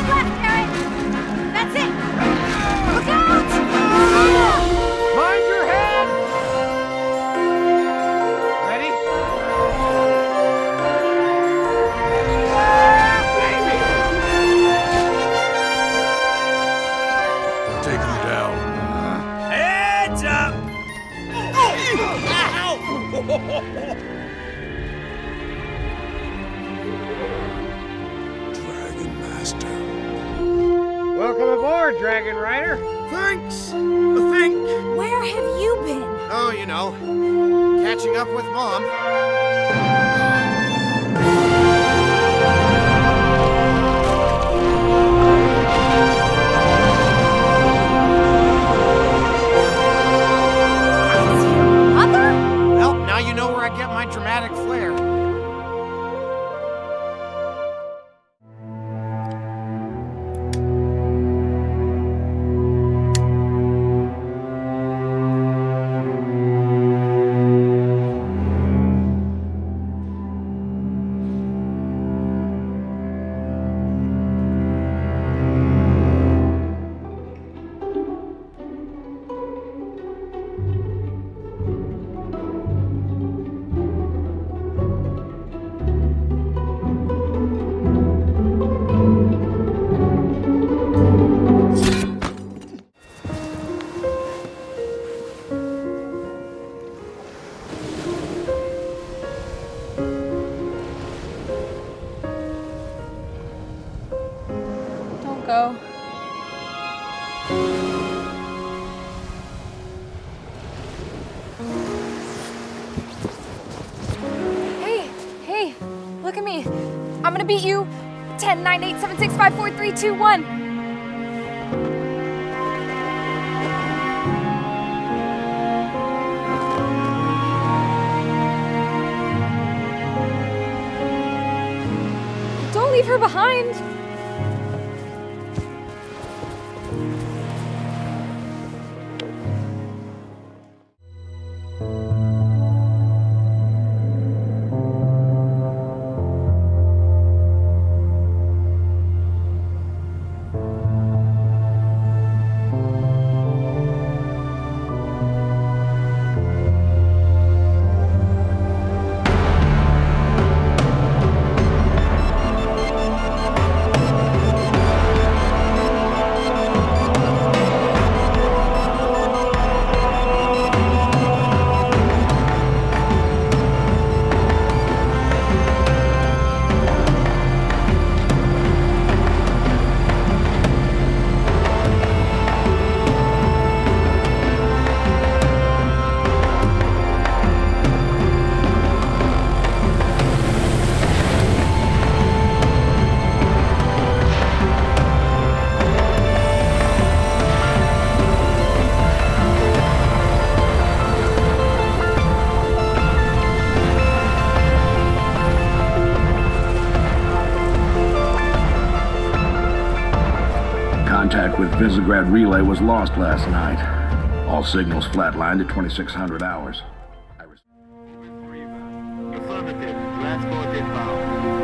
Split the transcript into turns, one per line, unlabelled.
Keep left, Garrett. That's it. Look out!
Mind your head! Ready?
Take him down.
Heads up!
Dragon Master.
Welcome aboard, Dragon Rider.
Thanks. I think.
Where have you been?
Oh, you know, catching up with Mom.
Go. Hey, hey, look at me. I'm gonna beat you. 10, 9, 8, 7, 6, 5, 4, 3, 2, 1. Don't leave her behind.
Contact with Visegrad Relay was lost last night. All signals flatlined at 2600 hours. Affirmative. Last